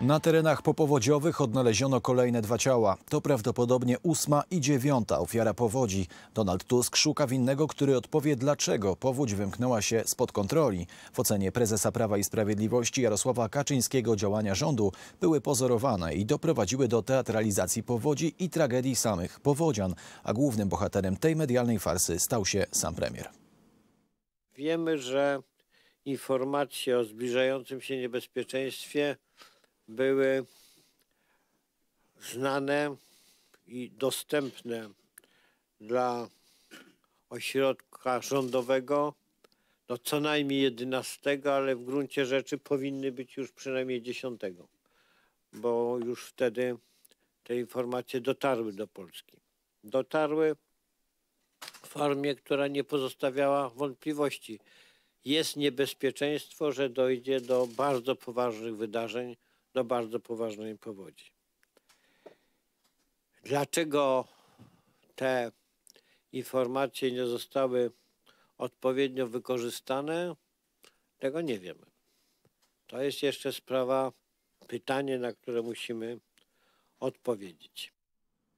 Na terenach popowodziowych odnaleziono kolejne dwa ciała. To prawdopodobnie ósma i dziewiąta ofiara powodzi. Donald Tusk szuka winnego, który odpowie, dlaczego powódź wymknęła się spod kontroli. W ocenie prezesa Prawa i Sprawiedliwości Jarosława Kaczyńskiego działania rządu były pozorowane i doprowadziły do teatralizacji powodzi i tragedii samych powodzian. A głównym bohaterem tej medialnej farsy stał się sam premier. Wiemy, że informacje o zbliżającym się niebezpieczeństwie były znane i dostępne dla ośrodka rządowego no co najmniej 11, ale w gruncie rzeczy powinny być już przynajmniej 10, bo już wtedy te informacje dotarły do Polski. Dotarły w formie, która nie pozostawiała wątpliwości. Jest niebezpieczeństwo, że dojdzie do bardzo poważnych wydarzeń, do bardzo poważnej powodzi. Dlaczego te informacje nie zostały odpowiednio wykorzystane, tego nie wiemy. To jest jeszcze sprawa, pytanie, na które musimy odpowiedzieć.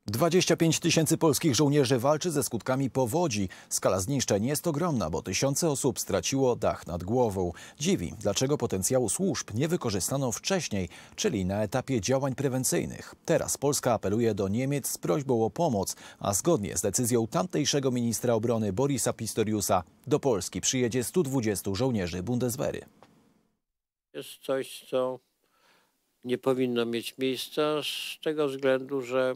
25 tysięcy polskich żołnierzy walczy ze skutkami powodzi. Skala zniszczeń jest ogromna, bo tysiące osób straciło dach nad głową. Dziwi, dlaczego potencjału służb nie wykorzystano wcześniej, czyli na etapie działań prewencyjnych. Teraz Polska apeluje do Niemiec z prośbą o pomoc, a zgodnie z decyzją tamtejszego ministra obrony Borisa Pistoriusa do Polski przyjedzie 120 żołnierzy Bundeswehry. Jest coś, co nie powinno mieć miejsca z tego względu, że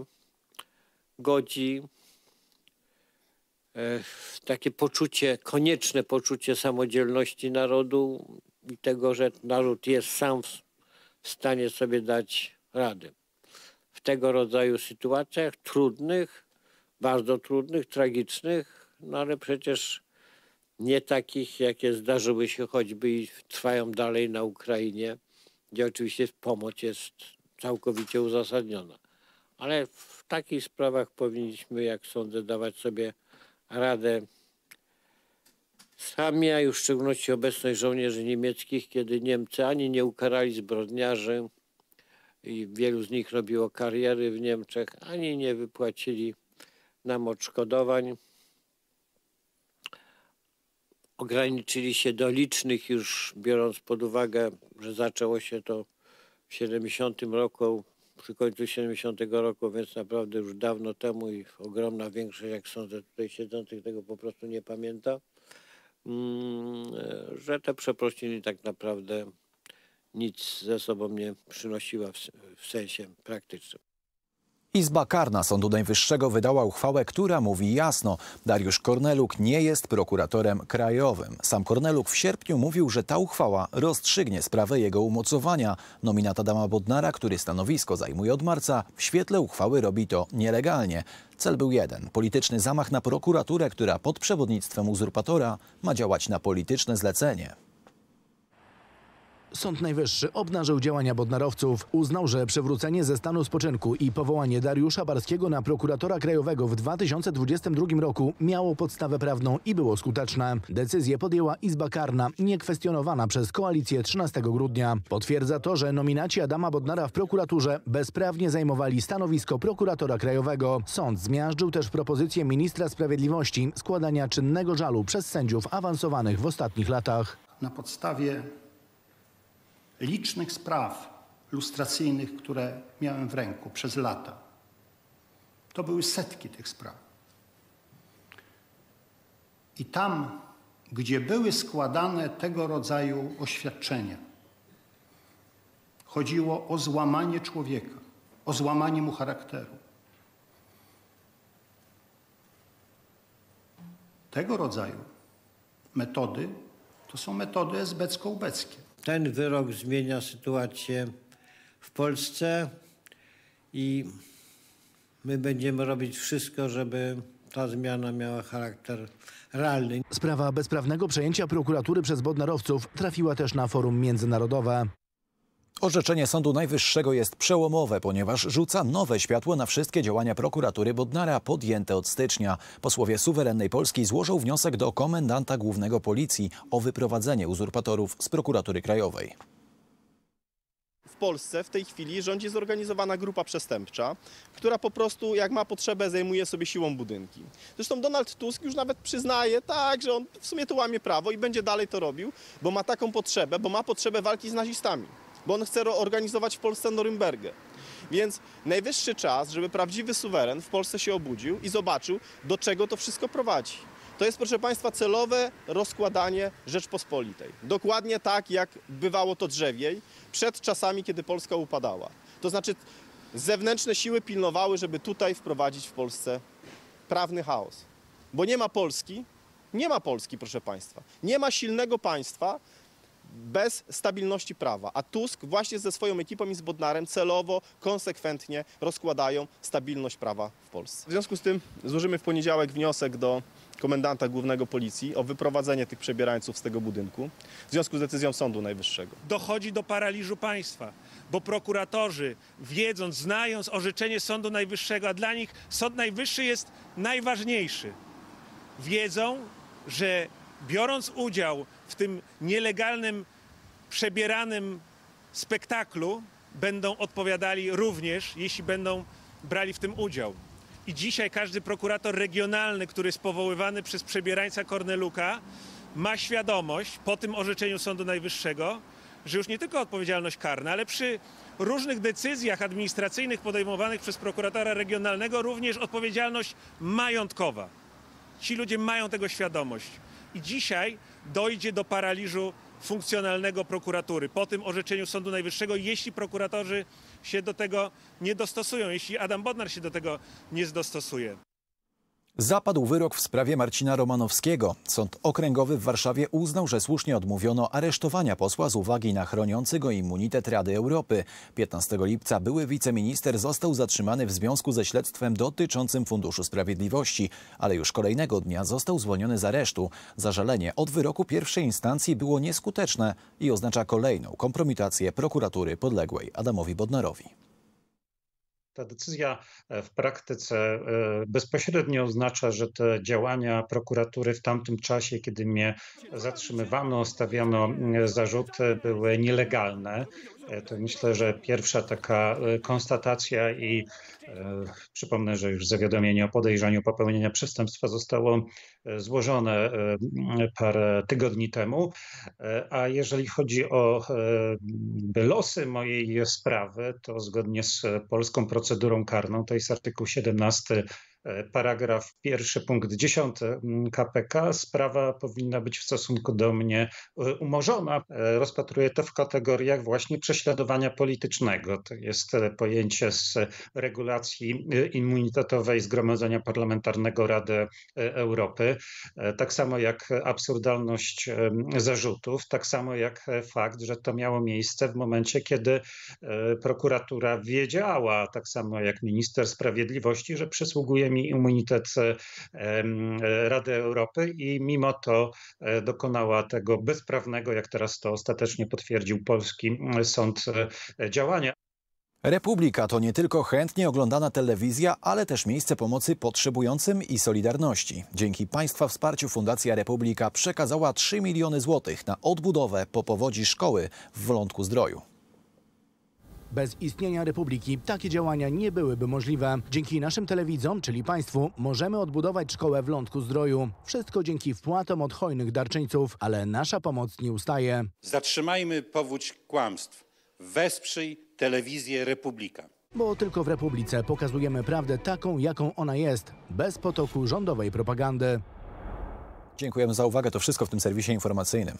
godzi e, takie poczucie, konieczne poczucie samodzielności narodu i tego, że naród jest sam w stanie sobie dać radę. W tego rodzaju sytuacjach trudnych, bardzo trudnych, tragicznych, no ale przecież nie takich, jakie zdarzyły się choćby i trwają dalej na Ukrainie, gdzie oczywiście pomoc jest całkowicie uzasadniona. Ale w takich sprawach powinniśmy, jak sądzę, dawać sobie radę sami, a już w szczególności obecność żołnierzy niemieckich, kiedy Niemcy ani nie ukarali zbrodniarzy i wielu z nich robiło kariery w Niemczech, ani nie wypłacili nam odszkodowań. Ograniczyli się do licznych już, biorąc pod uwagę, że zaczęło się to w 70 roku przy końcu 70 roku, więc naprawdę już dawno temu i ogromna większość, jak sądzę, tutaj siedzących tego po prostu nie pamięta, mm, że te przeprosiny tak naprawdę nic ze sobą nie przynosiła w sensie praktycznym. Izba Karna Sądu Najwyższego wydała uchwałę, która mówi jasno, Dariusz Korneluk nie jest prokuratorem krajowym. Sam Korneluk w sierpniu mówił, że ta uchwała rozstrzygnie sprawę jego umocowania. Nominat Adama Bodnara, który stanowisko zajmuje od marca, w świetle uchwały robi to nielegalnie. Cel był jeden – polityczny zamach na prokuraturę, która pod przewodnictwem uzurpatora ma działać na polityczne zlecenie. Sąd Najwyższy obnażył działania bodnarowców. Uznał, że przywrócenie ze stanu spoczynku i powołanie Dariusza Barskiego na prokuratora krajowego w 2022 roku miało podstawę prawną i było skuteczne. Decyzję podjęła Izba Karna, niekwestionowana przez koalicję 13 grudnia. Potwierdza to, że nominaci Adama Bodnara w prokuraturze bezprawnie zajmowali stanowisko prokuratora krajowego. Sąd zmiażdżył też propozycję ministra sprawiedliwości składania czynnego żalu przez sędziów awansowanych w ostatnich latach. Na podstawie licznych spraw lustracyjnych, które miałem w ręku przez lata. To były setki tych spraw. I tam, gdzie były składane tego rodzaju oświadczenia, chodziło o złamanie człowieka, o złamanie mu charakteru. Tego rodzaju metody to są metody esbecko-ubeckie ten wyrok zmienia sytuację w Polsce i my będziemy robić wszystko, żeby ta zmiana miała charakter realny. Sprawa bezprawnego przejęcia prokuratury przez bodnarowców trafiła też na forum międzynarodowe. Orzeczenie Sądu Najwyższego jest przełomowe, ponieważ rzuca nowe światło na wszystkie działania prokuratury Bodnara podjęte od stycznia. Posłowie suwerennej Polski złożą wniosek do komendanta głównego policji o wyprowadzenie uzurpatorów z prokuratury krajowej. w Polsce w tej chwili rządzi zorganizowana grupa przestępcza, która po prostu jak ma potrzebę zajmuje sobie siłą budynki. Zresztą Donald Tusk już nawet przyznaje tak, że on w sumie to łamie prawo i będzie dalej to robił, bo ma taką potrzebę, bo ma potrzebę walki z nazistami, bo on chce organizować w Polsce Norymbergę. Więc najwyższy czas, żeby prawdziwy suweren w Polsce się obudził i zobaczył, do czego to wszystko prowadzi. To jest, proszę Państwa, celowe rozkładanie Rzeczpospolitej. Dokładnie tak, jak bywało to drzewiej przed czasami, kiedy Polska upadała. To znaczy, zewnętrzne siły pilnowały, żeby tutaj wprowadzić w Polsce prawny chaos. Bo nie ma Polski, nie ma Polski, proszę Państwa. Nie ma silnego państwa, bez stabilności prawa. A Tusk właśnie ze swoją ekipą i z Bodnarem celowo, konsekwentnie rozkładają stabilność prawa w Polsce. W związku z tym złożymy w poniedziałek wniosek do komendanta głównego policji o wyprowadzenie tych przebierańców z tego budynku w związku z decyzją Sądu Najwyższego. Dochodzi do paraliżu państwa, bo prokuratorzy, wiedząc, znając orzeczenie Sądu Najwyższego, a dla nich Sąd Najwyższy jest najważniejszy, wiedzą, że biorąc udział w tym nielegalnym, przebieranym spektaklu, będą odpowiadali również, jeśli będą brali w tym udział. I dzisiaj każdy prokurator regionalny, który jest powoływany przez przebierańca Korneluka, ma świadomość po tym orzeczeniu Sądu Najwyższego, że już nie tylko odpowiedzialność karna, ale przy różnych decyzjach administracyjnych podejmowanych przez prokuratora regionalnego również odpowiedzialność majątkowa. Ci ludzie mają tego świadomość. I dzisiaj dojdzie do paraliżu funkcjonalnego prokuratury po tym orzeczeniu Sądu Najwyższego, jeśli prokuratorzy się do tego nie dostosują, jeśli Adam Bodnar się do tego nie dostosuje. Zapadł wyrok w sprawie Marcina Romanowskiego. Sąd Okręgowy w Warszawie uznał, że słusznie odmówiono aresztowania posła z uwagi na chroniący go immunitet Rady Europy. 15 lipca były wiceminister został zatrzymany w związku ze śledztwem dotyczącym Funduszu Sprawiedliwości, ale już kolejnego dnia został zwolniony z aresztu. Zażalenie od wyroku pierwszej instancji było nieskuteczne i oznacza kolejną kompromitację prokuratury podległej Adamowi Bodnarowi. Ta decyzja e, w praktyce e, bezpośrednio oznacza, że te działania prokuratury w tamtym czasie, kiedy mnie zatrzymywano, stawiano zarzuty, były nielegalne. E, to myślę, że pierwsza taka konstatacja i przypomnę, że już zawiadomienie o podejrzeniu popełnienia przestępstwa zostało złożone parę tygodni temu. A jeżeli chodzi o losy mojej sprawy, to zgodnie z polską procedurą, karną, to jest artykuł 17 E, paragraf pierwszy, punkt 10 mm, KPK, sprawa powinna być w stosunku do mnie e, umorzona. E, rozpatruję to w kategoriach właśnie prześladowania politycznego. To jest pojęcie z regulacji immunitetowej Zgromadzenia Parlamentarnego Rady Europy. Tak samo jak absurdalność zarzutów, tak samo jak fakt, że to miało miejsce w momencie, kiedy prokuratura wiedziała, tak samo jak minister sprawiedliwości, że przysługuje mi immunitet e, e, Rady Europy i mimo to e, dokonała tego bezprawnego, jak teraz to ostatecznie potwierdził polski sąd działania. Republika to nie tylko chętnie oglądana telewizja, ale też miejsce pomocy potrzebującym i solidarności. Dzięki Państwa wsparciu Fundacja Republika przekazała 3 miliony złotych na odbudowę po powodzi szkoły w Wolątku Zdroju. Bez istnienia Republiki takie działania nie byłyby możliwe. Dzięki naszym telewidzom, czyli Państwu, możemy odbudować szkołę w Lądku Zdroju. Wszystko dzięki wpłatom od hojnych darczyńców, ale nasza pomoc nie ustaje. Zatrzymajmy powódź kłamstw. Wesprzyj telewizję Republika. Bo tylko w Republice pokazujemy prawdę taką, jaką ona jest, bez potoku rządowej propagandy. Dziękujemy za uwagę. To wszystko w tym serwisie informacyjnym.